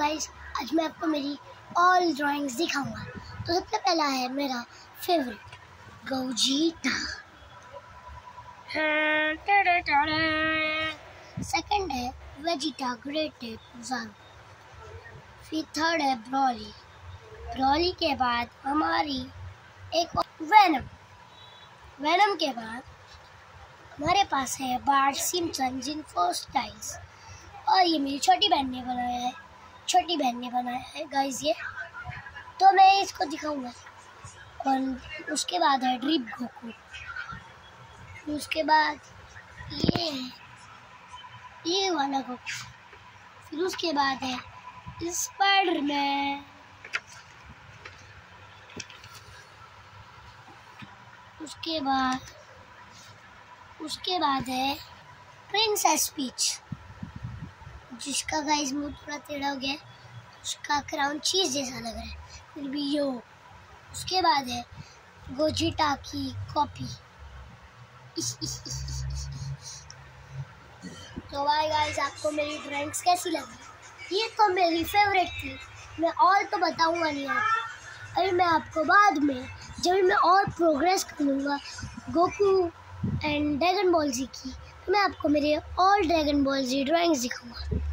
Guys आज मैं आपको मेरी ऑल ड्राइंग्स दिखाऊँगा। तो सबसे पहला है मेरा फेवरेट गौजीटा सेकंड है वेजिटा ग्रेट वन फिर थर्ड है ब्रॉली ब्रॉली के बाद हमारी एक वैनम वैनम के बाद हमारे पास है बार सिमसन जिन फ़र्स्ट टाइम्स और ये मेरी छोटी बहन ने बनाया है। छोटी बहन ने बनाया है गाइस ये। तो मैं इसको दिखाऊँगा। और उसके बाद है ड्रिप गोकू। उसके बाद ये है, ये वाला गोकू। फिर उसके बाद है स्पाइडरमैन उसके बाद उसके बाद है प्रिंसेस पीच जिसका गाइस मुँह थोड़ा टेढ़ा हो गया उसका क्राउन चीज़ जैसा लग रहा है। फिर भी यो। उसके बाद है गोजिटा की कॉपी तो भाई गाइस आपको मेरी ड्राइंग्स कैसी लगी? ये तो मेरी फेवरेट थी। मैं और तो बताऊँगा नहीं आप अभी मैं आपको बाद में, जब मैं और प्रोग्रेस करूँगा Goku and Dragon Ball Z की तो मैं आपको मेरे और ड्रैगन बॉल जी ड्राइंग्स दिखाऊँगा।